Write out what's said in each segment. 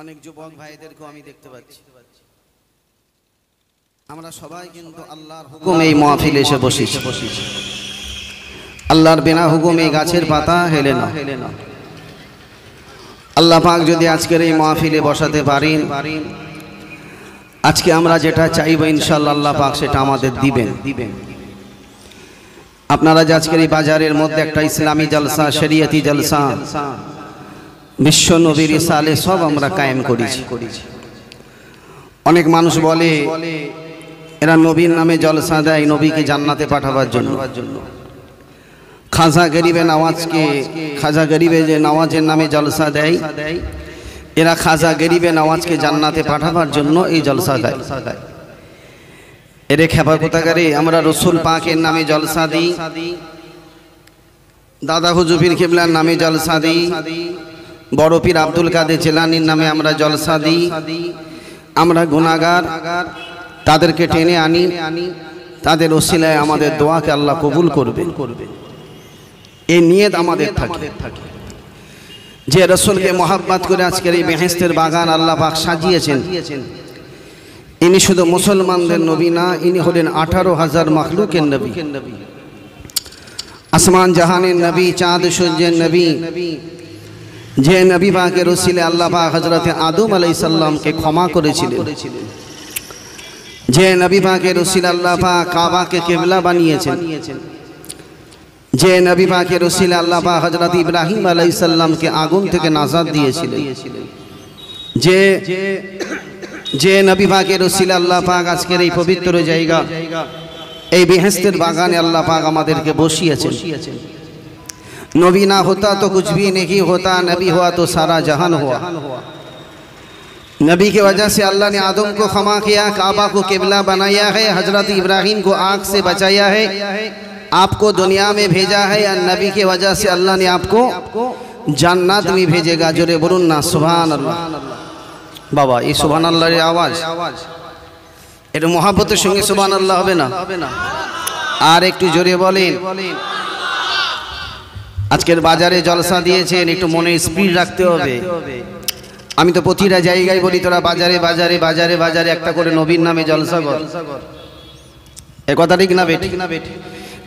অনেক যুবক ভাইদেরকেও আমি দেখতে পাচ্ছি। আমরা সবাই কিন্তু আল্লাহর হুকুম এই মহফিলে এসে বসেছি। আল্লাহর বিনা হুকুম এই গাছের পাতা হেলে না। হেলে না আল্লাহ পাক যদি আজকের এই মাহফিলে বসাতে পারেন, আজকে আমরা যেটা চাইব ইনশাল্লাহ আল্লাহ পাক সেটা আমাদের দিবেন দিবেন। আপনারা যে আজকের এই বাজারের মধ্যে একটা ইসলামী জলসা, শরিয়তি জলসা বিশ্ব নবীর সালে সব আমরা কায়েম করেছি। অনেক মানুষ বলে এরা নবীর নামে জলসা দেয় নবীকে জান্নাতে পাঠাবার জন্য। খাজা গরিবে নামাজকে খাজা গরিবে যে নওয়াজের নামে জলসা দেয় এরা খাজা গরিবে নামাজকে জান্নাতে পাঠাবার জন্য এই জলসা দেয়। এরে খেপা কোথাকারে আমরা রসুল পাকের নামে জলসা দিই। দাদা হুজুফির কেবলার নামে জলসা দিই। বড় পীর আব্দুল কাদের জেলানির নামে আমরা জলসা দিই। আমরা গুণাগার তাদেরকে টেনে আনি। তাদের ওসিলায় আমাদের দোয়াকে আল্লাহ কবুল করবে। এই নিয়ত আমাদের থাকে। যে রসুলকে মহাব্বাত করে আজকের এই বেহেস্তের বাগান আল্লাহ পাক সাজিয়েছেন। ইনি শুধু মুসলমানদের নবী না, ইনি হলেন আঠারো হাজার মাখলুকের নবী। আসমান জাহানের নবী, চাঁদ সূর্যের নবী। যে নবী পাকের রসিলে আল্লাহ পাক হজরতে আদম আলাই সাল্লামকে ক্ষমা করেছিলেন। যে নবী পাকের রসিল আল্লাহ পাক কাবাকে কেবলা বানিয়েছেন। যে নবী পাকের রসিল আল্লাহ পাক হজরত ইব্রাহিম আলাই সাল্লামকে আগুন থেকে নাজাদ দিয়েছিলেন। যে যে নবী পাকের রসিল আল্লাহ পাক আজকের এই পবিত্র জায়গা, এই বেহেস্তের বাগানে আল্লাহ পাক আমাদেরকে বসিয়েছেন। नबी ना होता तो कुछ भी नहीं होता नबी हुआ तो सारा जहान हुआ नबी की वजह से अल्लाह ने आदम को क्षमा किया काबा को किबला बनाया है हजरत इब्राहिम को आग से बचाया है आपको दुनिया में भेजा है और नबी की वजह से अल्लाह ने आपको জান্নাত में भेजेगा जोरे बोलून ना सुबहान अल्लाह বাবা এই সুবহান আল্লাহর আওয়াজ এটা মহাব্বতের সঙ্গে সুবহান আল্লাহ হবে না আর একটু জোরে বলেন আজকের বাজারে জলসা দিয়েছেন, একটু মনে স্পিড রাখতে হবে। আমি তো প্রতিটা জায়গায় বলি, তোরা বাজারে বাজারে বাজারে বাজারে একটা করে নবীর নামে জলসা কর। কথা ঠিক না বেঠিক না বেঠিক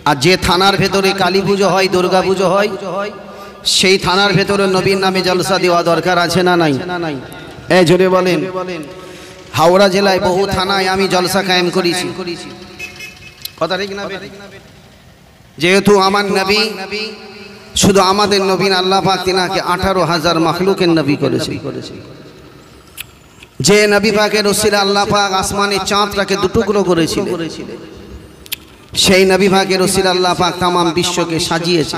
আর যে থানার ভেতরে কালী পুজো হয়, দুর্গা পুজো হয়, সেই থানার ভেতরে নবীর নামে জলসা দেওয়া দরকার আছে না নাই? এ জোরে বলেন। হাওড়া জেলায় বহু থানায় আমি জলসা কায়েম করেছি। কথা ঠিক না যেহেতু আমার নবী শুধু আমাদের নবীন আল্লাহ পাক তিনাকে আঠারো হাজার মখলুকের নবী করেছে। যে নবী পাকের রসিল আল্লাহ পাক আসমানের চাঁদটাকে দুটুকরো করেছিল সেই নবী পাকের রসিল আল্লাহ পাক তাম বিশ্বকে সাজিয়েছে।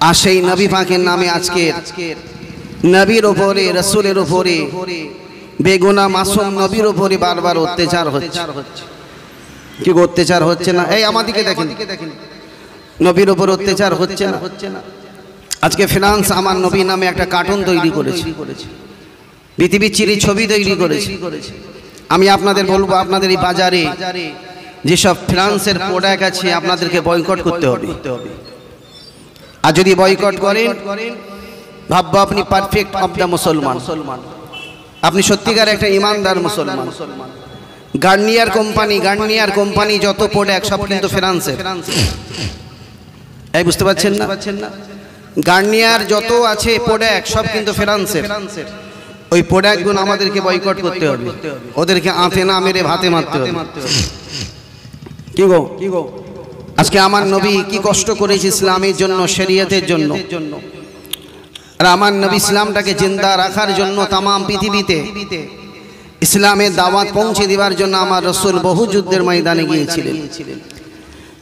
আর সেই নবী পাকের নামে আজকে নবীর ওপরে, রসুলের ওপরে, বেগুনা মাসুম নবীর ওপরে বারবার অত্যাচার হচ্ছে। কি অত্যাচার হচ্ছে না? এই আমাদিকে দেখেন দেখেন। নবীর ওপর অত্যাচার হচ্ছে না। হচ্ছে না আজকে ফিনান্স আমার নবী নামে একটা কার্টুন তৈরি করেছে। পৃথিবীর চিরি ছবি তৈরি করেছে। আমি আপনাদের বলব, আপনাদের এই বাজারে যেসব ফিনান্সের প্রোডাক্ট আছে, আপনাদেরকে বয়কট করতে হবে। আর যদি বয়কট করেন, ভাববো আপনি পারফেক্ট অব দ্য মুসলমান। আপনি সত্যিকার একটা ইমানদার মুসলমান। গার্নিয়ার কোম্পানি গার্নিয়ার কোম্পানি যত প্রোডাক্ট সব কিন্তু ফিনান্সের এই বুঝতে পারছেন না? গার্নিয়ার যত আছে প্রোডাক্ট সব কিন্তু ফ্রান্সের ওই প্রোডাক্টগুলো আমাদেরকে বয়কট করতে হবে। ওদেরকে আঁতে না মেরে ভাতে মারতে হবে। কি গো? কি গো আজকে আমার নবী কি কষ্ট করেছে ইসলামের জন্য শরিয়তের জন্য। আর আমার নবী ইসলামটাকে জিন্দা রাখার জন্য তাম পৃথিবীতে ইসলামের দাওয়াত পৌঁছে দেওয়ার জন্য আমার রসুল বহু যুদ্ধের ময়দানে গিয়েছিলেন।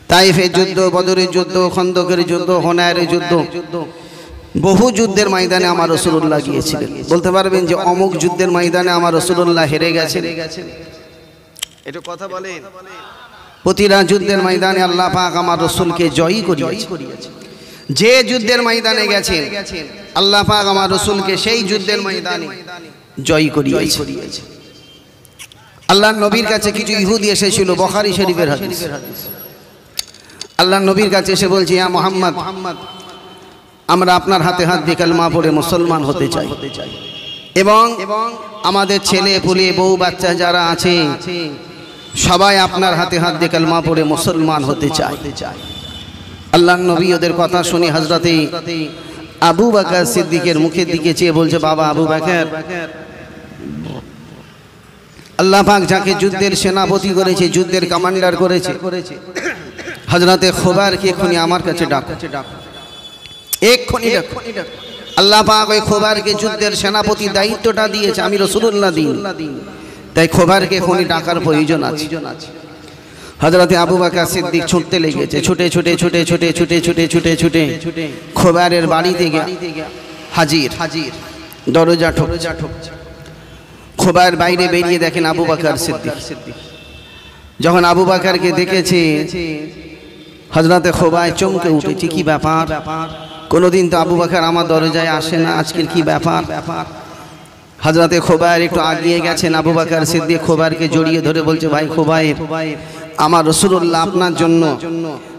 তাইফের যুদ্ধ বদরের যুদ্ধ খন্দকের যুদ্ধ হোনায়ের যুদ্ধ। বহু যুদ্ধের ময়দানে আমার রসুল্লাহ গিয়েছিলেন। বলতে পারবেন যে অমুক যুদ্ধের ময়দানে আমার রসুল্লাহ হেরে গেছেন। এটা কথা বলেন। প্রতিটা যুদ্ধের ময়দানে আল্লাহ পাক আমার রসুলকে জয়ী করিয়েছে যে যুদ্ধের ময়দানে গেছেন আল্লাহ পাক আমার রসুলকে সেই যুদ্ধের ময়দানে জয়ী করিয়েছে আল্লাহ নবীর কাছে কিছু ইহুদি এসেছিল বখারি শরীফের হাদিস। আল্লাহ নবীর কাছে এসে বলছি হ্যাঁ মোহাম্মদ, আমরা আপনার হাতে হাত দিয়ে কালমা পড়ে মুসলমান হতে চাই। এবং আমাদের ছেলে, পুলে, বউ, বাচ্চা যারা আছে, সবাই আপনার হাতে হাত দিয়ে কালমা পড়ে মুসলমান হতে চায়। আল্লাহ নবী ওদের কথা শুনি হজরতে আবু বাকার সিদ্দিকের মুখের দিকে চেয়ে বলছে, বাবা আবু বাকার, আল্লাহ পাক যাকে যুদ্ধের সেনাপতি করেছে, যুদ্ধের কমান্ডার করেছে হজরতে খোবারকে এক্ষুনি আমার কাছে ডাকো। এক্ষুনি আল্লাহ পাক ওই খোবারকে যুদ্ধের সেনাপতি দায়িত্বটা দিয়েছে, আমি রসুল্লাহ দিন। তাই খোবারকে এক্ষুনি ডাকার প্রয়োজন আছে। হজরতে আবু বাকা সিদ্দিক ছুটতে লেগেছে, ছুটে ছুটে ছুটে ছুটে ছুটে ছুটে ছুটে ছুটে ছুটে খোবারের বাড়িতে গিয়ে হাজির। হাজির দরজা ঠোক। খোবার বাইরে বেরিয়ে দেখেন আবু বাকার সিদ্দিক। যখন আবু বাকারকে দেখেছে হজরতে খোবায় চমকে উঠেছি, কি ব্যাপার? কোনোদিন তো আবু বাকার আমার দরজায় আসে না, আজকের কি ব্যাপার? ব্যাপার হজরতে খোবায়ের একটু আগিয়ে গেছেন, আবু বাকার সিদ্দিক খোবারকে জড়িয়ে ধরে বলছে, ভাই খোবায়ের, আমার রসুল্লাহ আপনার জন্য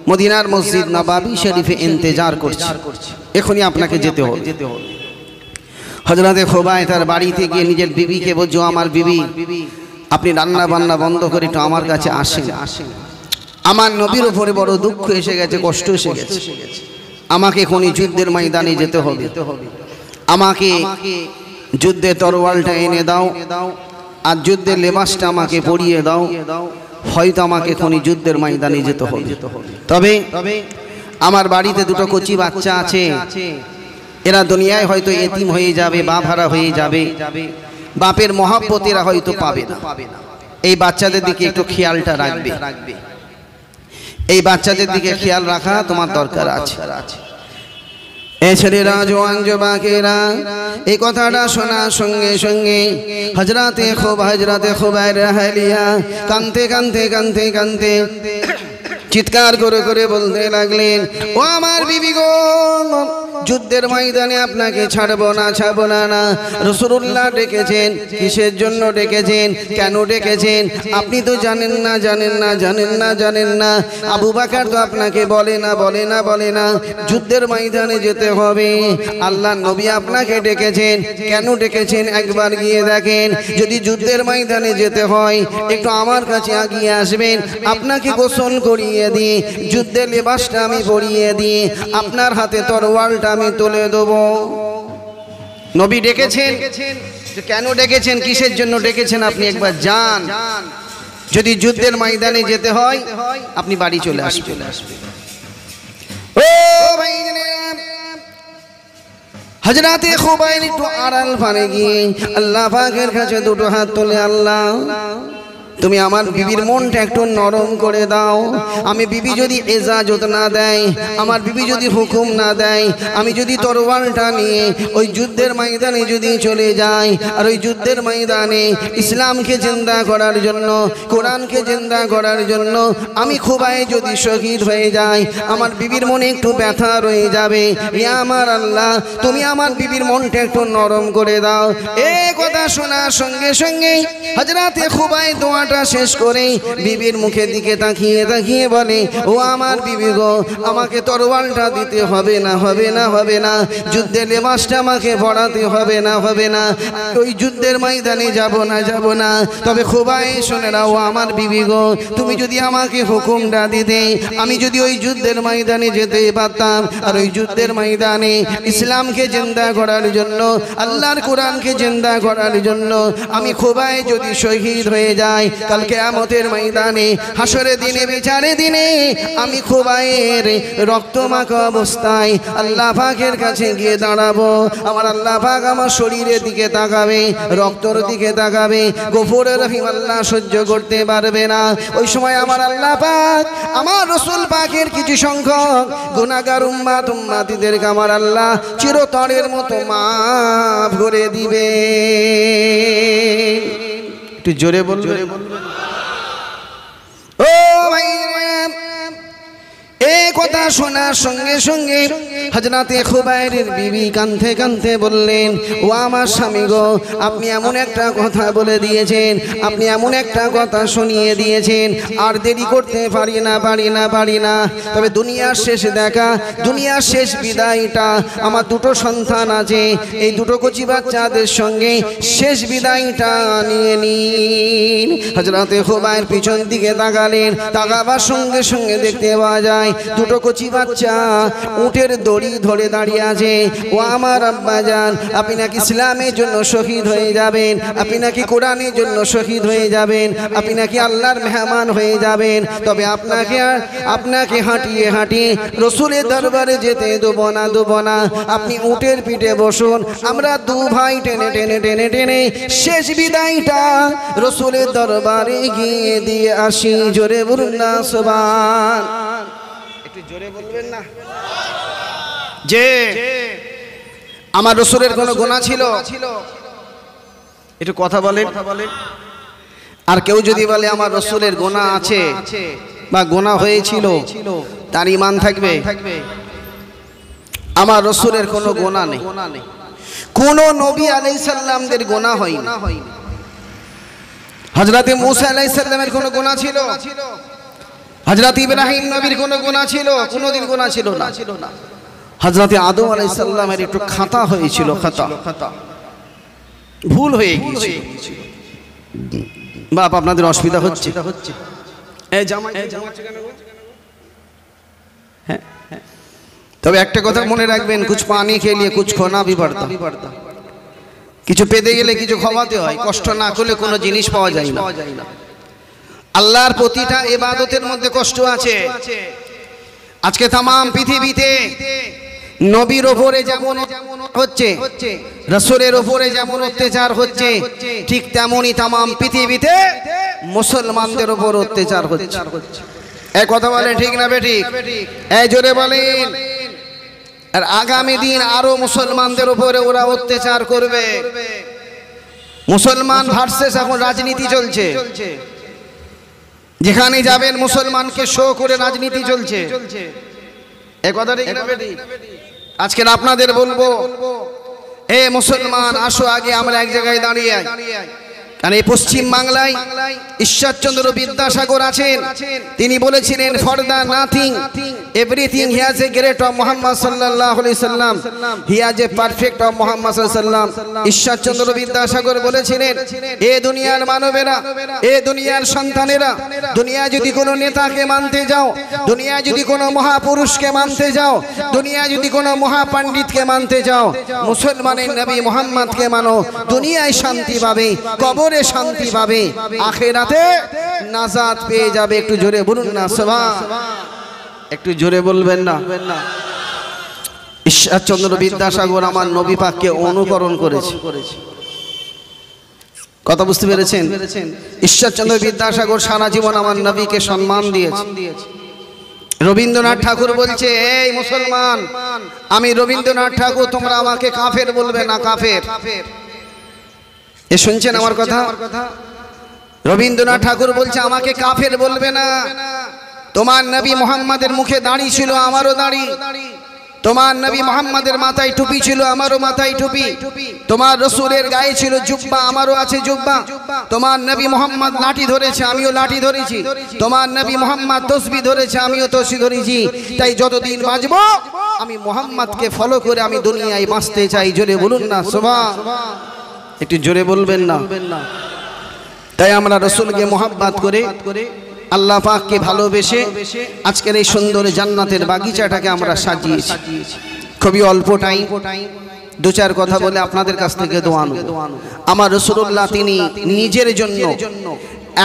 মদিনার মসজিদ নবাবি শরীফে ইন্তেজার করছে। এখনই আপনাকে যেতে হবে। হজরতে খোবায় তার বাড়িতে গিয়ে নিজের বিবিকে বলছো আমার বিবি, আপনি রান্না বান্না বন্ধ করে একটু আমার কাছে আসেন। আমার নবীর উপরে বড় দুঃখ এসে গেছে কষ্ট এসে গেছে। আমাকে খনি যুদ্ধের ময়দানে যেতে হবে। আমাকে যুদ্ধের তরোয়ালটা এনে দাও। আর যুদ্ধের লেবাসটা আমাকে পরিয়ে দাও। হয়তো আমাকে খনি যুদ্ধের ময়দানে যেতে হবে। তবে আমার বাড়িতে দুটো কচি বাচ্চা আছে। এরা দুনিয়ায় হয়তো এতিম হয়ে যাবে বা ভাড়া হয়ে যাবে। বাপের মহাব্বত এরা হয়তো পাবে না। এই বাচ্চাদের দিকে একটু খেয়ালটা রাখবে। রাখবে। এই বাচ্চাদের দিকে খেয়াল রাখা তোমার দরকার আছে। এ ছেলেরা জোয়ান জবাকেরা এই কথাটা শোনার সঙ্গে সঙ্গে হজরাতে খুব হজরাতে খুব রাহালিয়া কানতে কানতে কানতে কানতে চিৎকার করে করে বলতে লাগলেন, ও আমার বিবি যুদ্ধের ময়দানে আপনাকে ছাড়বো না ছাড়বো না না। রসুল্লাহ ডেকেছেন, কিসের জন্য ডেকেছেন, কেন ডেকেছেন? আপনি তো জানেন না জানেন না জানেন না জানেন না। আবু বাকার তো আপনাকে বলে না বলে না বলে না। যুদ্ধের ময়দানে যেতে হবে। আল্লাহ নবী আপনাকে ডেকেছেন। কেন ডেকেছেন? একবার গিয়ে দেখেন। যদি যুদ্ধের ময়দানে যেতে হয়, একটু আমার কাছে আগিয়ে আসবেন। আপনাকে গোসল করিয়ে দিই যুদ্ধের লেবাসটা আমি পরিয়ে দিই, আপনার হাতে তরোয়ালটা আমি তুলে দেবো। নবী ডেকেছেন? কেন ডেকেছেন? কিসের জন্য ডেকেছেন আপনি? একবার যান। যদি যুদ্ধের ময়দানে যেতে হয়, আপনি বাড়ি চলে আসবেন। ও ভাই হজরাতে খুবাইল একটু আড়াল পানে গিয়ে আল্লাহ পাকের কাছে দুটো হাত তুলে আল্লাহ। তুমি আমার বিবির মনটা একটু নরম করে দাও। আমি বিবি যদি এজাজত না দেয়, আমার বিবি যদি হুকুম না দেয়, আমি যদি তরোয়ালটা নিয়ে ওই যুদ্ধের ময়দানে যদি চলে যাই, আর ওই যুদ্ধের ময়দানে ইসলামকে জিন্দা করার জন্য, কোরআনকে জিন্দা করার জন্য আমি খুবাই যদি শহীদ হয়ে যাই, আমার বিবির মনে একটু ব্যথা রয়ে যাবে। এ আমার আল্লাহ, তুমি আমার বিবির মনটা একটু নরম করে দাও। এ কথা শোনার সঙ্গে সঙ্গে হজরাতে খুবাই দোয়া দোয়াটা শেষ করে বিবির মুখের দিকে তাকিয়ে তাকিয়ে বলে, ও আমার বিবি গো, আমাকে তরোয়ালটা দিতে হবে না হবে না হবে না। যুদ্ধের লেবাসটা আমাকে পড়াতে হবে না হবে না। ওই যুদ্ধের ময়দানে যাব না যাব না। তবে খোবাই শোনে না, ও আমার বিবি গো, তুমি যদি আমাকে হুকুমটা দিতে, আমি যদি ওই যুদ্ধের ময়দানে যেতে পারতাম। আর ওই যুদ্ধের ময়দানে ইসলামকে জিন্দা করার জন্য, আল্লাহর কোরআনকে জিন্দা করার জন্য, আমি খোবাই যদি শহীদ হয়ে যায় কালকে আমতের ময়দানে হাসরে দিনে বিচারে দিনে আমি খোবাইয়ের রক্ত মাখা অবস্থায় আল্লাহ পাকের কাছে গিয়ে দাঁড়াবো। আমার আল্লাহ পাক আমার শরীরের দিকে তাকাবে, রক্তর দিকে তাকাবে। গোফরে রহিম আল্লাহ সহ্য করতে পারবে না। ওই সময় আমার আল্লাহ পাক, আমার রসুল পাকের কিছু সংখ্যক গুণাগার উম্মাত উম্মাতিদেরকে আমার আল্লাহ চিরতরের মতো মাফ করে দিবে। একটু জোরে বলবে ও ভাই এ কথা শোনার সঙ্গে সঙ্গে হজরতে খুবাইরের বিবি কান্থে কান্থে বললেন, ও আমার স্বামী গো, আপনি এমন একটা কথা বলে দিয়েছেন, আপনি এমন একটা কথা শুনিয়ে দিয়েছেন, আর দেরি করতে পারি না পারি না পারি না। তবে দুনিয়ার শেষ দেখা, দুনিয়ার শেষ বিদায়টা, আমার দুটো সন্তান আছে, এই দুটো কচি বাচ্চাদের সঙ্গে শেষ বিদায়টা নিয়ে নিন হজরতে খুবাইর পিছন দিকে তাকালেন, তাকাবার সঙ্গে সঙ্গে দেখতে পাওয়া যায়, দুটো কচি বাচ্চা উটের দড়ি ধরে দাঁড়িয়ে আছে। ও আমার আব্বা যান আপনি নাকি ইসলামের জন্য শহীদ হয়ে যাবেন? আপনি নাকি কোরআনের জন্য শহীদ হয়ে যাবেন? আপনি নাকি আল্লাহর মেহমান হয়ে যাবেন? তবে আপনাকে আপনাকে হাঁটিয়ে হাঁটিয়ে রসুলের দরবারে যেতে দেবো না দেবো না। আপনি উটের পিঠে বসুন, আমরা দু ভাই টেনে টেনে টেনে টেনে শেষ বিদায়টা রসুলের দরবারে গিয়ে দিয়ে আসি জোরে বলুন না সোবান একটু জোরে বলবেন না? যে আমার রসুলের কোনো গোনা ছিল। একটু কথা বলে আর কেউ যদি বলে আমার রসুলের গোনা আছে বা গোনা হয়েছিল তার ইমান থাকবে। আমার রসুলের কোনো গোনা নেই। কোন নবী আলাইসাল্লামদের গোনা হয় না হয়নি। হজরতে মুসা আলাইসাল্লামের কোনো গোনা ছিল? হজরত ইব্রাহিম নবীর কোনো গোনা ছিল? কোনোদিন গোনা ছিল না। হজরতে আদম আলাইসাল্লামের একটু খাতা হয়েছিল, খাতা। ভুল হয়ে গিয়েছিল। বাপ, আপনাদের অসুবিধা হচ্ছে? এই? হ্যাঁ হ্যাঁ। তবে একটা কথা মনে রাখবেন, কুছ পানি খেলিয়ে কুছ খোনা বি পড়তা কিছু পেতে গেলে কিছু খাওয়াতে হয় কষ্ট না করলে কোনো জিনিস পাওয়া যায় না। আল্লাহর প্রতিটা এবাদতের মধ্যে কষ্ট আছে। আজকে তাম পৃথিবীতে নবীর ওপরে যেমন হচ্ছে রসুলের ওপরে যেমন অত্যাচার হচ্ছে ঠিক তেমনই তাম পৃথিবীতে মুসলমানদের ওপর অত্যাচার হচ্ছে। এই কথা বলেন ঠিক না বেঠিক? এই জোরে বলেন। আর আগামী দিন আরও মুসলমানদের উপরে ওরা অত্যাচার করবে। মুসলমান ভার্সেস এখন রাজনীতি চলছে। যেখানে যাবেন মুসলমানকে শো করে রাজনীতি চলছে। এ কথা ঠিক না আজকে আপনাদের বলব এ মুসলমান আসো আগে আমরা এক জায়গায় দাঁড়িয়ে। কারণ এই পশ্চিম বাংলায় ঈশ্বরচন্দ্র বিদ্যাসাগর আছেন। তিনি বলেছিলেন for the nothing everything he has a great of Muhammad আলাইহি সাল্লাম he has a perfect of Muhammad সাল্লাম। ঈশ্বরচন্দ্র বিদ্যাসাগর বলেছিলেন, এ দুনিয়ার মানবেরা, এ দুনিয়ার সন্তানেরা, দুনিয়া যদি কোনো নেতাকে মানতে যাও, দুনিয়া যদি কোনো মহাপুরুষকে মানতে যাও, দুনিয়া যদি কোনো মহাপণ্ডিতকে মানতে যাও, মুসলমানের নবী মোহাম্মদকে মানো, দুনিয়ায় শান্তি পাবে, কবরে শান্তি পাবে, আখেরাতে নাজাত পেয়ে যাবে। একটু জোরে বলুন না সবা একটু জোরে বলবেন না। ঈশ্বরচন্দ্র বিদ্যাসাগর আমার নবী পাককে অনুকরণ করেছে। কথা বুঝতে পেরেছেন? ঈশ্বরচন্দ্র বিদ্যাসাগর সারা জীবন আমার নবীকে সম্মান দিয়েছে। রবীন্দ্রনাথ ঠাকুর বলছে, এই মুসলমান, আমি রবীন্দ্রনাথ ঠাকুর, তোমরা আমাকে কাফের বলবে না কাফের? এ শুনছেন আমার কথা? রবীন্দ্রনাথ ঠাকুর বলছে আমাকে কাফের বলবে না। তোমার নবী মোহাম্মদের মুখে দাড়ি ছিল আমারও দাঁড়ি। তোমার নবী মোহাম্মদের মাথায় টুপি ছিল আমারও মাথায় টুপি। তোমার রসুলের গায়ে ছিল জুব্বা আমারও আছে জুব্বা। তোমার নবী মোহাম্মদ লাঠি ধরেছে আমিও লাঠি ধরেছি। তোমার নবী মোহাম্মদ তসবি ধরেছে আমিও তসবি ধরেছি। তাই যতদিন বাঁচব আমি মোহাম্মদকে ফলো করে আমি দুনিয়ায় বাঁচতে চাই। জোরে বলুন না সোভা একটু জোরে বলবেন না। তাই আমরা রসুলকে মোহাব্বাত করে আল্লাহ পাককে ভালোবেসে আজকের এই সুন্দর জান্নাতের বাগিচাটাকে আমরা সাজিয়েছি। খুবই অল্প টাইম দু চার কথা বলে আপনাদের কাছ থেকে দোয়ানো আমার রসুল্লাহ তিনি নিজের জন্য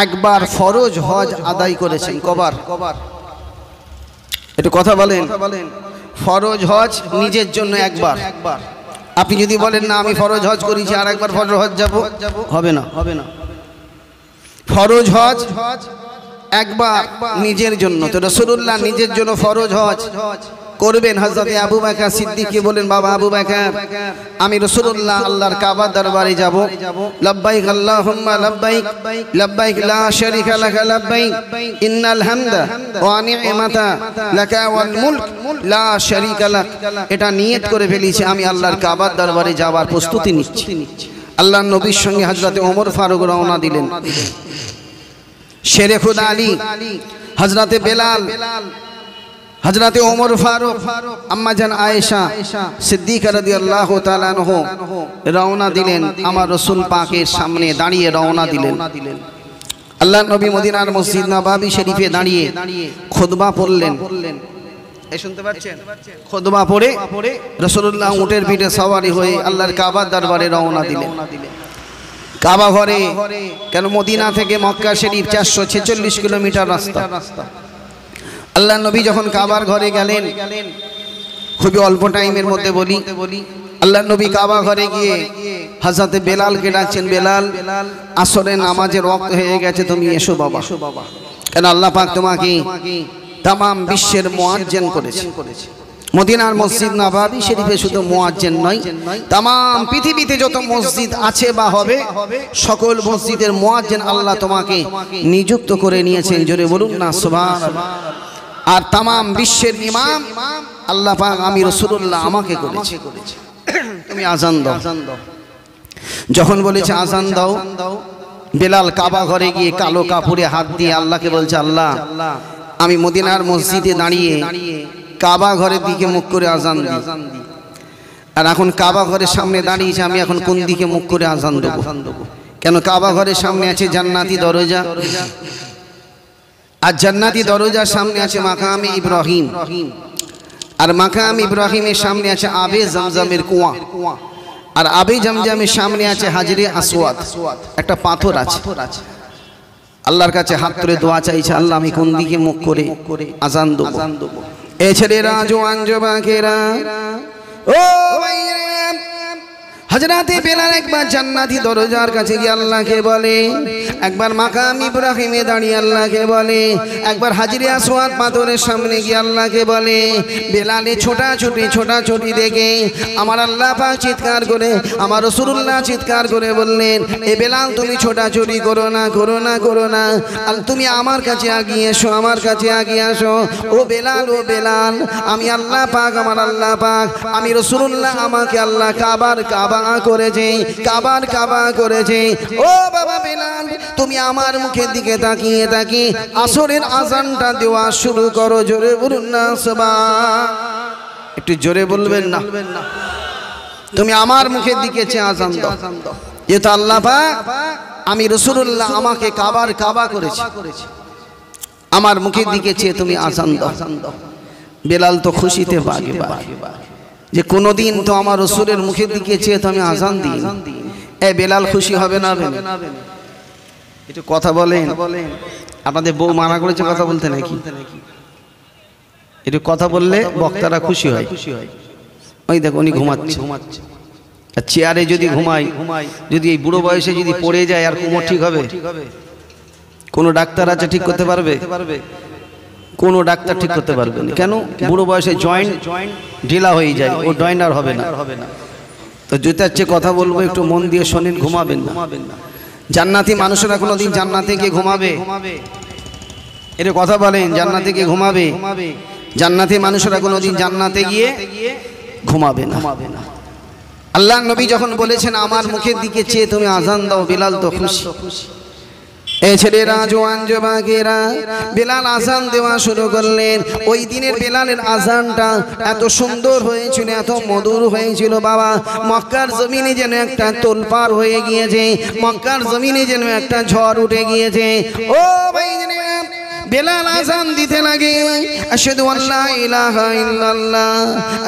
একবার ফরজ হজ আদায় করেছেন। কবার? কবার একটু কথা বলেন। ফরজ হজ নিজের জন্য একবার একবার। আপনি যদি বলেন, না, আমি ফরজ হজ করেছি আর একবার ফরজ হজ যাব হবে না হবে না। ফরজ হজ একবার নিজের জন্য। তো রসুল্লাহ নিজের জন্য ফরজ হজ করবেন হজরতে আবু বাকা সিদ্দিককে বলেন, বাবা আবু বাকার, আমি রসুল্লাহ আল্লাহর কাবার দরবারে যাব। লব্বাইক আল্লাহুম্মা লব্বাইক লব্বাইক লা শারিকা লাকা লব্বাইক, ইন্নাল হামদা ওয়া নি'মাতা লাকা ওয়াল মুলক, লা শারিকা লাক। এটা নিয়ত করে ফেলেছি, আমি আল্লাহর কাবার দরবারে যাওয়ার প্রস্তুতি নিচ্ছি। আল্লাহর নবীর সঙ্গে হযরতে ওমর ফারুক রওনা দিলেন। শেরে খুদা আলী হজরতে বেলাল হজরতে ওমর ফারুক, আম্মা জান আয়েশা সিদ্দিকা রাদিয়াল্লাহু তাআলা আনহু রওনা দিলেন, আমার রাসূল পাকের সামনে দাঁড়িয়ে রওনা দিলেন। আল্লাহ নবী মদিনার মসজিদ নবাবী শরীফে দাঁড়িয়ে খুতবা পড়লেন। শুনতে পাচ্ছেন? খুতবা পড়ে রাসূলুল্লাহ উটের পিঠে সওয়ারি হয়ে আল্লাহর কাবার দরবারে রওনা দিলেন। কাবা ঘরে, কেন মদিনা থেকে মক্কা শরীফ চারশো ছেচল্লিশ কিলোমিটার রাস্তা রাস্তা। আল্লাহ নবী যখন কাবার ঘরে গেলেন, খুবই অল্প টাইমের মধ্যে বলি, আল্লাহ নবী কাবা ঘরে গিয়ে হাজাতে বেলালকে ডাকছেন, বেলাল, আসরের নামাজের রক্ত হয়ে গেছে, তুমি এসো বাবা। কেন আল্লাহ পাক তোমাকে তাম বিশ্বের মোয়াজ্জেন করেছে। মদিনার মসজিদ নবাবী শরীফে শুধু মোয়াজ্জেন নয় তাম পৃথিবীতে যত মসজিদ আছে বা হবে, সকল মসজিদের মোয়াজ্জেন আল্লাহ তোমাকে নিযুক্ত করে নিয়েছেন। জোরে বলুন না, সুবহানাল্লাহ। আর তাম বিশ্বের ইমাম আল্লাহ আমি রসুল্লাহ আমাকে করেছে। তুমি আজান দাও। যখন বলেছে আজান দাও, বেলাল কাবা ঘরে গিয়ে কালো কাপড়ে হাত দিয়ে আল্লাহকে বলছে, আল্লাহ, আমি মদিনার মসজিদে দাঁড়িয়ে কাবা ঘরের দিকে মুখ করে আজান দিই। আর এখন কাবা ঘরের সামনে দাঁড়িয়েছে, আমি এখন কোন দিকে মুখ করে আজান দেবো? কেন কাবা ঘরের সামনে আছে জান্নাতি দরজা? আর জান্নাতি দরজার সামনে আছে মাকামি ইব্রাহিম। আর মাকাম ইব্রাহিমের সামনে আছে আবে জমজমের কুয়া। আর আবে জমজমের সামনে আছে হাজরে আসওয়াদ। একটা পাথর আছে। আল্লাহর কাছে হাত তুলে দোয়া চাইছে আল্লাহ আমি কোন দিকে মুখ করে আজান দেবো? এ ছেলেরা জোয়ান জবাকেরা ও ভাইরা হজরাতে বেলাল একবার জান্নাতি দরজার কাছে গিয়ে আল্লাহকে বলে, একবার মাকাম ইব্রাহিমে দাঁড়িয়ে আল্লাহকে বলে, একবার হাজিরে আসওয়াদ পাথরের সামনে গিয়ে আল্লাহকে বলে, বেলালে ছোটা ছুটি ছোটা ছুটি দেখে আমার আল্লাহ পাক চিৎকার করে, আমার রসুল্লাহ চিৎকার করে বললেন, এ বেলাল, তুমি ছোটা ছুটি করো না করো না করো না। আর তুমি আমার কাছে আগিয়ে এসো, আমার কাছে আগিয়ে আসো। ও বেলাল ও বেলাল, আমি আল্লাহ পাক, আমার আল্লাহ পাক, আমি রসুল্লাহ আমাকে আল্লাহ কাবার কাবা করেছে, কাবার কাবা করেছে। ও বাবা বেলাল, তুমি আমার মুখের দিকে তাকিয়ে তাকিয়ে আসরের আজানটা দেওয়া শুরু করো, জোরে বলুন না সবা। একটু জোরে বলবেন না। তুমি আমার মুখের দিকে চেয়ে আজান দাও। যেহেতু আল্লাহ আমি রসুল্লাহ আমাকে কাবার কাবা করেছি। আমার মুখের দিকে চেয়ে তুমি আজান দাও। বেলাল তো খুশিতে বাগে বাগে। যে কোনোদিন তো আমার রসুলের মুখের দিকে চেয়ে তো আমি আজান দিই। এ বেলাল খুশি হবে না একটু কথা বলেন। আপনাদের বউ মানা করেছে কথা বলতে নাকি? একটু কথা বললে বক্তারা খুশি হয়। খুশি হয় ওই দেখো, উনি ঘুমাচ্ছে। ঘুমাচ্ছে আর চেয়ারে যদি ঘুমাই যদি এই বুড়ো বয়সে যদি পড়ে যায়, আর কোমর ঠিক হবে? কোনো ডাক্তার আছে, ঠিক করতে পারবে? কোনো ডাক্তার ঠিক করতে পারবে না। কেন? বুড়ো বয়সে জয়েন্ট জয়েন্ট ঢিলা হয়ে যায়, ও জয়েন্ট আর হবে না। হবে না তো জুতার চেয়ে কথা বলব, একটু মন দিয়ে শোনেন, ঘুমাবেন না। জান্নাতি মানুষেরা কোনোদিন জান্নাতে গিয়ে ঘুমাবে। এর কথা বলেন, জান্নাতে গিয়ে ঘুমাবে। জান্নাতি মানুষেরা কোনোদিন জান্নাতে গিয়ে ঘুমাবে না। আল্লাহ নবী যখন বলেছেন, আমার মুখের দিকে চেয়ে তুমি আজান দাও, বিলাল তো খুশি। এ ছেলেরা জোয়ান জবাকেরা বেলাল আজান দেওয়া শুরু করলেন। ওই দিনের বেলালের আজানটা এত সুন্দর হয়েছিল, এত মধুর হয়েছিল বাবা। মক্কার জমিনে যেন একটা তোলপার হয়ে গিয়েছে, মক্কার জমিনে যেন একটা ঝড় উঠে গিয়েছে। ও ভাই বেলাল আজান দিতে লাগে। আশহাদু আল্লাহ ইলাহা ইল্লাল্লাহ,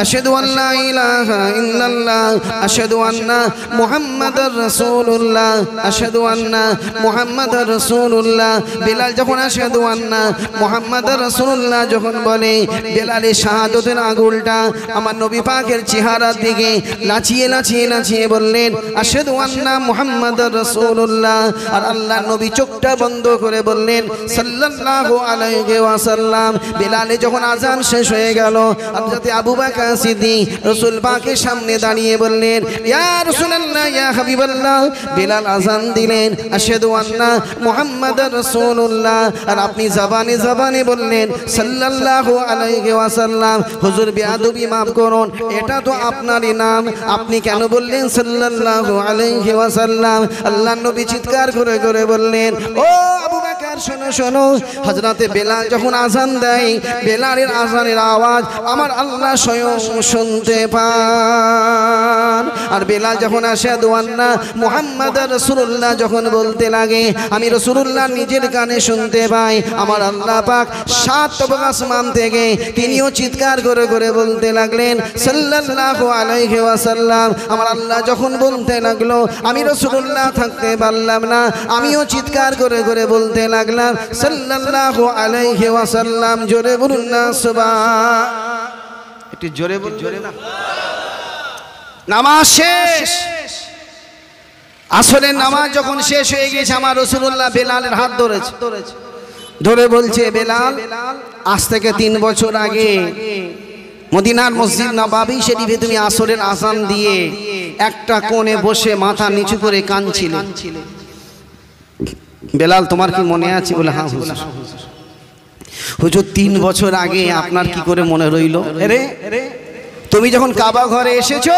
আশহাদু আল্লাহ ইলাহা ইল্লাল্লাহ, আশহাদু আন্না মুহাম্মাদুর রাসূলুল্লাহ, আশহাদু আন্না মুহাম্মাদুর রাসূলুল্লাহ। বেলাল যখন আশহাদু আন্না মুহাম্মাদুর রাসূলুল্লাহ যখন বলে বেলালের শাহাদাতের আঙুলটা আমার নবী পাকের চেহারার দিকে লাচিয়ে লাচিয়ে লাচিয়ে বললেন, আশহাদু আন্না মুহাম্মাদুর রাসূলুল্লাহ। আর আল্লাহ নবী চোখটা বন্ধ করে বললেন, সাল্লাল্লাহু আলাইহি ওয়াসাল্লাম। বেলালে যখন আপনি জবানে জবানে বললেন, সাল্লাল্লাহু হুজুর বেয়াদবি মাফ করুন, এটা তো আপনারই নাম। আপনি কেন বললেন, সাল্লাল্লাহু আলাইহি ওয়াসাল্লাম? আল্লাহ নবী চিৎকার করে করে বললেন, ও আবু বকর, শোনো শোনো হযরতে বেলাল যখন আজান দেয়, বেলালের আজানের আওয়াজ আমার আল্লাহ স্বয়ং শুনতে পান। আর বেলাল যখন আসে দোয়ান্না মুহাম্মদ রাসূলুল্লাহ যখন বলতে লাগে, আমি রাসূলুল্লাহ নিজের কানে শুনতে পাই। আমার আল্লাহ পাক সাত তবক আসমান থেকে তিনিও চিৎকার করে করে বলতে লাগলেন, সাল্লাল্লাহু আলাইহি ওয়াসাল্লাম। আমার আল্লাহ যখন বলতে লাগল, আমি রাসূলুল্লাহ থাকতে পারলাম না। আমিও চিৎকার করে করে বলতে লাগলাম সাল্লাল্লাহু আলাইহি ওয়াসাল্লাম, জোরে বলুন না, সুবহান একটু জোরে বলুন, জোরে না। নামাজ শেষ। আসলে নামাজ যখন শেষ হয়ে গেছে আমার রসুল্লাহ বেলালের হাত ধরেছে। ধরে বলছে, বেলাল, আজ থেকে তিন বছর আগে মদিনার মসজিদ নবাবি শরীফে তুমি আসরের আসান দিয়ে একটা কোণে বসে মাথা নিচু করে কাঁদছিলে। বেলাল তোমার কি মনে আছে? বলে হ্যাঁ হুজুর। হুজুর তিন বছর আগে আপনার কি করে মনে রইল? রে তুমি যখন কাবা ঘরে এসেছ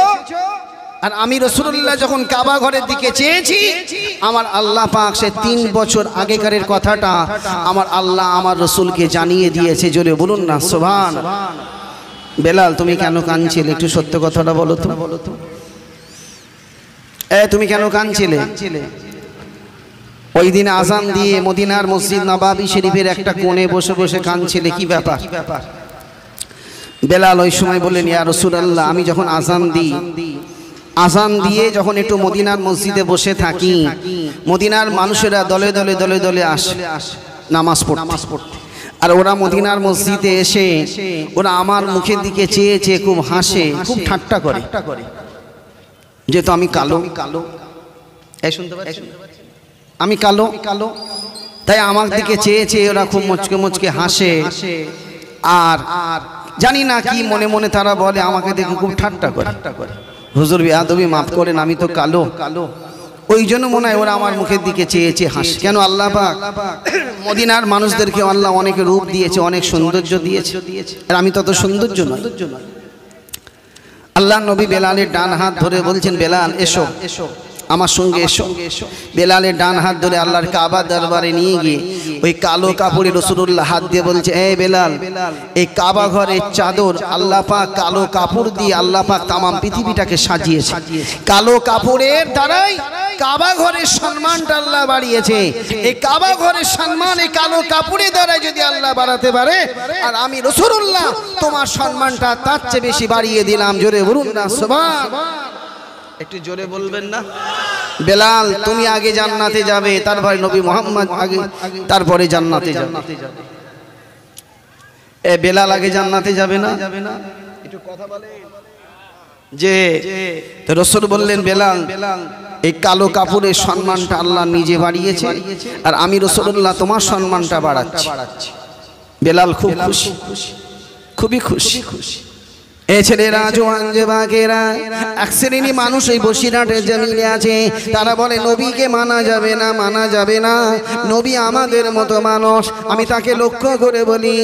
আর আমি রসুল্লাহ যখন কাবা ঘরের দিকে চেয়েছি আমার আল্লাহ পাক সে তিন বছর আগেকারের কথাটা আমার আল্লাহ আমার রসুলকে জানিয়ে দিয়েছে। জোরে বলুন না সোভান বেলাল তুমি কেন কাঁদছিলে? একটু সত্য কথাটা বলো তো বলো তো। এ তুমি কেন কাঁদছিলে? ওই দিন আজান দিয়ে মদিনার মসজিদ নবাবি শরীফের একটা কোণে বসে বসে কাঁদছিলে কি ব্যাপার। বেলাল ওই সময় বললেন, ইয়া রসুলাল্লাহ, আমি যখন আজান দিই, আজান দিয়ে যখন একটু মদিনার মসজিদে বসে থাকি, মদিনার মানুষেরা দলে দলে দলে দলে আসে, নামাজ পড় নামাজ পড়তে। আর ওরা মদিনার মসজিদে এসে, ওরা আমার মুখের দিকে চেয়ে চেয়ে খুব হাসে, খুব ঠাট্টা করে। যেহেতু আমি কালো। কালো এই শুনতে পাচ্ছি আমি কালো। কালো তাই আমার দিকে চেয়ে চেয়ে ওরা খুব মুচকে মুচকে হাসে। আর আর জানি না কি মনে মনে তারা বলে আমাকে দেখে খুব ঠাট্টা করে। হুজুর বিয়াদবি মাফ করেন আমি তো কালো। কালো। ওই জন্য মনে হয় ওরা আমার মুখের দিকে চেয়েছে হাস। কেন আল্লাহ পাক? মদিনার মানুষদেরকে আল্লাহ অনেক রূপ দিয়েছে অনেক সৌন্দর্য দিয়েছে। আর আমি তত সৌন্দর্য নয়। আল্লাহ নবী বেলালের ডান হাত ধরে বলছেন বেলাল এসো। এসো। আমার সঙ্গে এসো। বেলালের ডান হাত ধরে আল্লাহর কাবা দরবারে নিয়ে গিয়ে ওই কালো কাপড়ে রসুল্লাহ হাত দিয়ে বলছে এ বেলাল এই কাবা ঘরের চাদর আল্লাহ পাক কালো কাপড় দিয়ে আল্লাহ পাক তামাম পৃথিবীটাকে সাজিয়েছে। কালো কাপড়ের দ্বারাই কাবা ঘরের সম্মানটা আল্লাহ বাড়িয়েছে। এই কাবা ঘরের সম্মান এই কালো কাপড়ের দ্বারা যদি আল্লাহ বাড়াতে পারে আর আমি রসুল্লাহ তোমার সম্মানটা তার চেয়ে বেশি বাড়িয়ে দিলাম। জোরে বলুন না সবার একটু জোরে বলবেন না? বেলাল তুমি আগে জান্নাতে যাবে তারপরে নবী মোহাম্মদ আগে তারপরে জান্নাতে যাবে। এ বেলাল আগে জান্নাতে যাবে না? যাবে না। একটু কথা বলে। যে রসুল বললেন বেলাল এই কালো কাপড়ের সম্মানটা আল্লাহ নিজে বাড়িয়েছে আর আমি রসুল্লাহ তোমার সম্মানটা বাড়াচ্ছি। বেলাল খুব খুশি। খুবই খুশি। খুশি। এ ছেলেরা জোয়ান যে বাঘেরা এক শ্রেণি মানুষ এই বসিরহাটের জমিনে আছে। তারা বলে, নবীকে মানা যাবে না, মানা যাবে না। নবী আমাদের মতো মানুষ। আমি তাকে লক্ষ্য করে বলি,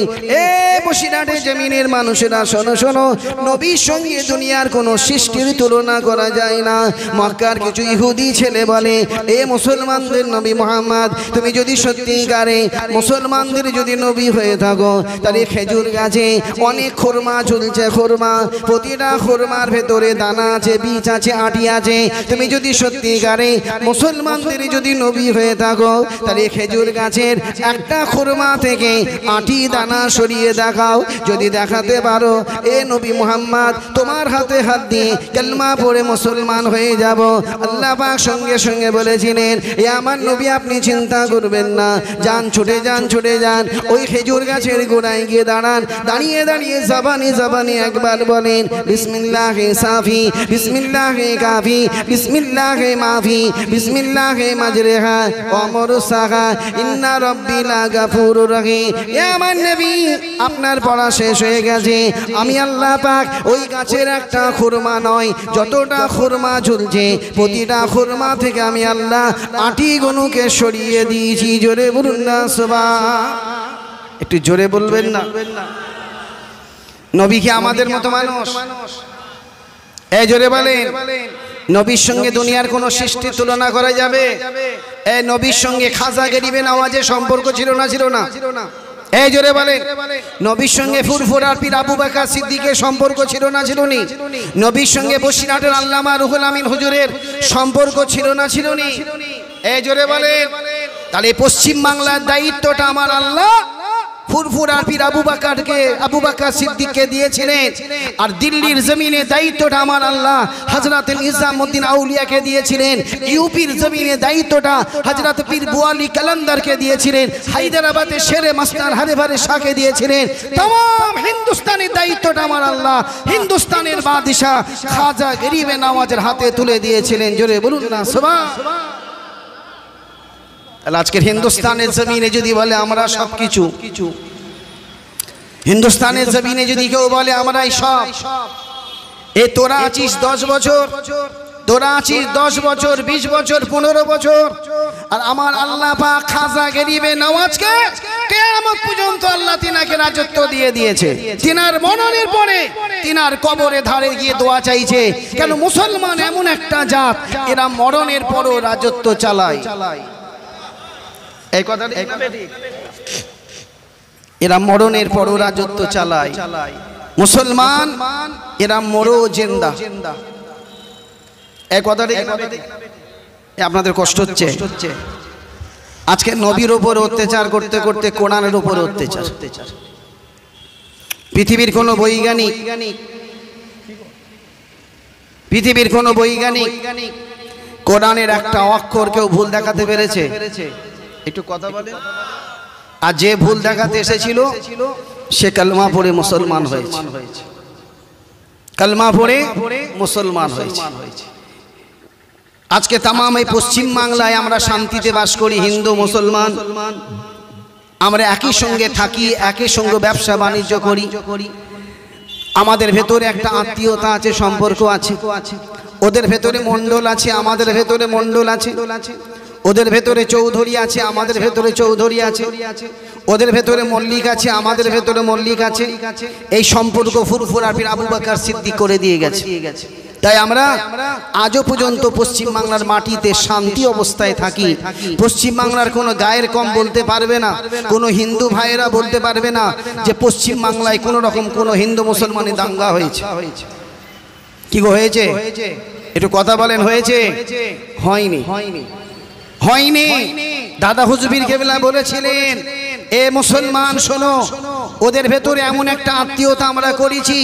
এ বসিরহাটের জমিনের মানুষেরা, শোনো শোনো। নবীর সঙ্গে দুনিয়ার কোনো সৃষ্টির তুলনা করা যায় না। মক্কার কিছু ইহুদি ছেলে বলে, এ মুসলমানদের নবী মোহাম্মদ, তুমি যদি সত্যিকারে মুসলমানদের যদি নবী হয়ে থাকো, তাহলে খেজুর গাছে অনেক খোরমা ঝুলছে, খোরমা প্রতিটা খুরমার ভেতরে দানা আছে, বীজ আছে, আটি আছে। তুমি যদি সত্যিকারে মুসলমানদের যদি নবী হয়ে থাকো, তাহলে খেজুর গাছের একটা খোরমা থেকে আটি দানা সরিয়ে দেখাও। যদি দেখাতে পারো, এ নবী মুহাম্মদ, তোমার হাতে হাত দিয়ে কেলমা পড়ে মুসলমান হয়ে যাব। আল্লাহ পাক সঙ্গে সঙ্গে বলেছিলেন, এ আমার নবী, আপনি চিন্তা করবেন না। যান, ছুটে যান ছুটে যান। ওই খেজুর গাছের গোড়ায় গিয়ে দাঁড়ান। দাঁড়িয়ে দাঁড়িয়ে জাবানি জাবানি একবার বলেন, বিসমিল্লাহে সাফি, বিসমিল্লাহে কাফি বিসমিল্লাহে মাফি, বিসমিল্লাহে মাজরেহা অমর সাহা, ইন্না রব্বি লাগাফুরুর রহিম। এ আমার নবী, আপনার পড়া শেষ হয়ে গেছে। আমি আল্লাহ পাক ওই গাছের একটা খুরমা নয়, যতটা খুরমা ঝুলছে, প্রতিটা খুরমা থেকে আমি আল্লাহ আটি গনুকে সরিয়ে দিয়েছি। জোরে বলুন না সবা একটু জোরে বলবেন না? নবী কি আমাদের মতো মানুষ? এই জোরে বলেন, নবীর সঙ্গে দুনিয়ার কোন সৃষ্টির তুলনা করা যাবে? এই নবীর সঙ্গে খাজা গরিবের আওয়াজে সম্পর্ক ছিল না ছিল না? এই জোরে বলেন, নবীর সঙ্গে ফুরফুরার পীর আবু বাকর সিদ্দিকের সম্পর্ক ছিল না, ছিল নি? নবীর সঙ্গে বসিরহাটের আল্লামা রুহুল আমিন হুজুরের সম্পর্ক ছিল না, ছিল নি? এই জোরে বলেন, তাহলে পশ্চিম বাংলার দায়িত্বটা আমার আল্লাহ ফুরফুরার পীর আবু আবু সিদ্দিককে দিয়েছিলেন। আর দিল্লির দায়িত্বটা আমার আল্লাহ আউলিয়াকে দিয়েছিলেন। ইউপির দায়িত্বটা দিয়েছিলেন। শেরে শাহকে দিয়েছিলেন। হিন্দুস্তানের দায়িত্বটা আমার আল্লাহ। হিন্দুস্তানের খাজা গরিবে নামাজের হাতে তুলে দিয়েছিলেন। জোরে বলুন না সবা তাহলে আজকের হিন্দুস্তানের জমিনে যদি বলে আমরা সব কিছু হিন্দুস্তানের জমিনে যদি কেউ বলে আমরাই সব এ তোরা আছিস দশ বছর তোরা আছিস দশ বছর বিশ বছর পনেরো বছর। আর আমার আল্লাহ পাক খাজা গরিবে নওয়াজকে কেয়ামত পর্যন্ত আল্লাহ তিনাকে রাজত্ব দিয়ে দিয়েছে। তিনার মননের পরে তিনার কবরে ধারে গিয়ে দোয়া চাইছে কেন মুসলমান এমন একটা জাত এরা মরণের পরও রাজত্ব চালায় চালায়। এই কথা এরা মরণের পর রাজত্ব চালায়। মুসলমান এরা মরো জেন্দা। এই কথা আপনাদের কষ্ট হচ্ছে। আজকে নবীর ওপর অত্যাচার করতে করতে কোরআনের উপর অত্যাচার। পৃথিবীর কোনো বৈজ্ঞানিক পৃথিবীর কোনো বৈজ্ঞানিক কোরআনের একটা অক্ষর কেউ ভুল দেখাতে পেরেছে। একটু কথা বলে আর যে ভুল দেখাতে এসেছিল সে কালমা পড়ে মুসলমান হয়েছে। কালমা পড়ে মুসলমান হয়েছে। আজকে তামাম এই পশ্চিম বাংলায় আমরা শান্তিতে বাস করি হিন্দু মুসলমান। আমরা একই সঙ্গে থাকি একই সঙ্গে ব্যবসা বাণিজ্য করি। আমাদের ভেতরে একটা আত্মীয়তা আছে সম্পর্ক আছে। ওদের ভেতরে মণ্ডল আছে আমাদের ভেতরে মণ্ডল আছে। ওদের ভেতরে চৌধুরী আছে আমাদের ভেতরে চৌধুরী আছে। ওদের ভেতরে মল্লিক আছে আমাদের ভেতরে মল্লিক আছে। এই সম্পর্ক ফুরফুরা ফির আবু বাকার সিদ্ধি করে দিয়ে গেছে। তাই আমরা আজও পর্যন্ত পশ্চিম বাংলার মাটিতে শান্তি অবস্থায় থাকি। পশ্চিম বাংলার কোনো গায়ের কম বলতে পারবে না কোনো হিন্দু ভাইয়েরা বলতে পারবে না যে পশ্চিম বাংলায় কোনো রকম কোনো হিন্দু মুসলমানের দাঙ্গা হয়েছে। কি গো হয়েছে? একটু কথা বলেন হয়েছে। হয়নি। হয়নি। হয়নি। দাদা হুজবির কেবলা বলেছিলেন এ মুসলমান শোনো ওদের ভেতরে এমন একটা আত্মীয়তা আমরা করেছি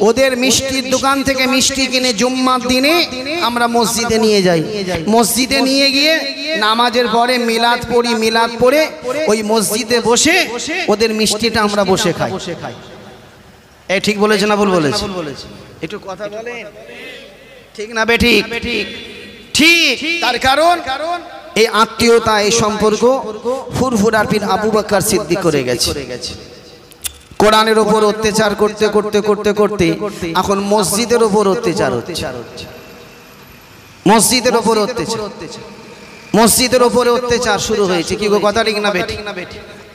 ওদের মিষ্টির দোকান থেকে মিষ্টি কিনে জুম্মার দিনে আমরা মসজিদে নিয়ে যাই। মসজিদে নিয়ে গিয়ে নামাজের পরে মিলাদ পড়ি মিলাদ পড়ে ওই মসজিদে বসে ওদের মিষ্টিটা আমরা বসে খাই। এ ঠিক বলেছে না ভুল বলেছে? একটু কথা বলেন। ঠিক না বে ঠিক? ঠিক। তার কারণ কারণ এই আত্মীয়তা, এই সম্পর্ক ফুরফুরার পিন আবু বাক্কার সিদ্ধি করে গেছে। কোরআনের ওপর অত্যাচার করতে করতে করতে করতে এখন মসজিদের ওপর অত্যাচার হচ্ছে। মসজিদের ওপর অত্যাচার। মসজিদের ওপরে অত্যাচার শুরু হয়েছে। কি গো, কথা ঠিক না বেটি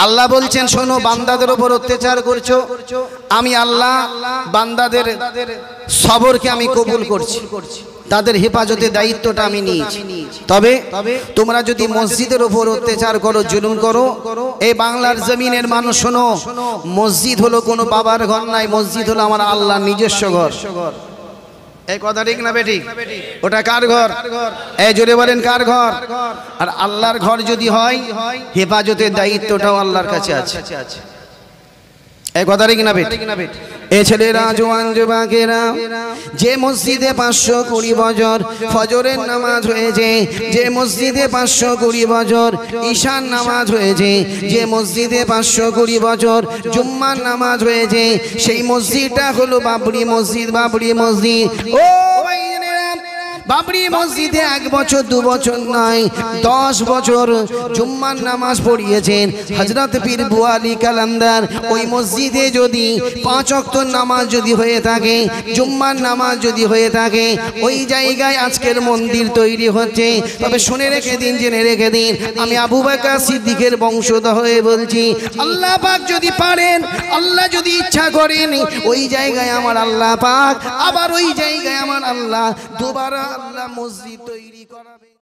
আল্লাহ বলছেন, শোনো, বান্দাদের ওপর অত্যাচার করছ। আমি আল্লাহ বান্দাদের সবরকে আমি কবুল করছি। তাদের হেফাজতের দায়িত্বটা আমি নিয়েছি। তবে তোমরা যদি মসজিদের ওপর অত্যাচার করো জুলুম করো এই বাংলার জমিনের মানুষ শোনো মসজিদ হলো কোনো বাবার ঘর নাই মসজিদ হলো আমার আল্লাহর নিজস্ব ঘর। এই কথা ঠিক না বেঠিক? ওটা কার ঘর? এই জোরে বলেন কার ঘর? আর আল্লাহর ঘর যদি হয় হেফাজতের দায়িত্বটাও আল্লাহর কাছে আছে। কথাটা কিনা বেট এ যে মসজিদে পাঁচশো কুড়ি বছর ফজরের নামাজ হয়েছে যে মসজিদে পাঁচশো কুড়ি বছর ঈশান নামাজ হয়েছে যে মসজিদে পাঁচশো কুড়ি বছর জুম্মার নামাজ হয়েছে সেই মসজিদটা হলো বাবরি মসজিদ বাবরি মসজিদ। ও ভাইজানেরা, বাবরি মসজিদে এক বছর, দু বছর নয়, দশ বছর জুম্মার নামাজ পড়িয়েছেন। হজরত পীর বুয়ালি কালান্দার ওই মসজিদে যদি পাঁচ অক্ত নামাজ যদি হয়ে থাকে, জুম্মার নামাজ যদি হয়ে থাকে, ওই জায়গায় আজকের মন্দির তৈরি হচ্ছে। তবে শুনে রেখে দিন, জেনে রেখে দিন, আমি আবু বাকা সিদ্দিকের বংশধ হয়ে বলছি, আল্লাহ পাক যদি পারেন, আল্লাহ যদি ইচ্ছা করেন, ওই জায়গায় আমার আল্লাহ পাক, আবার ওই জায়গায় আমার আল্লাহ দুবারা আল্লাহ মসজিদ তৈরি করাবে।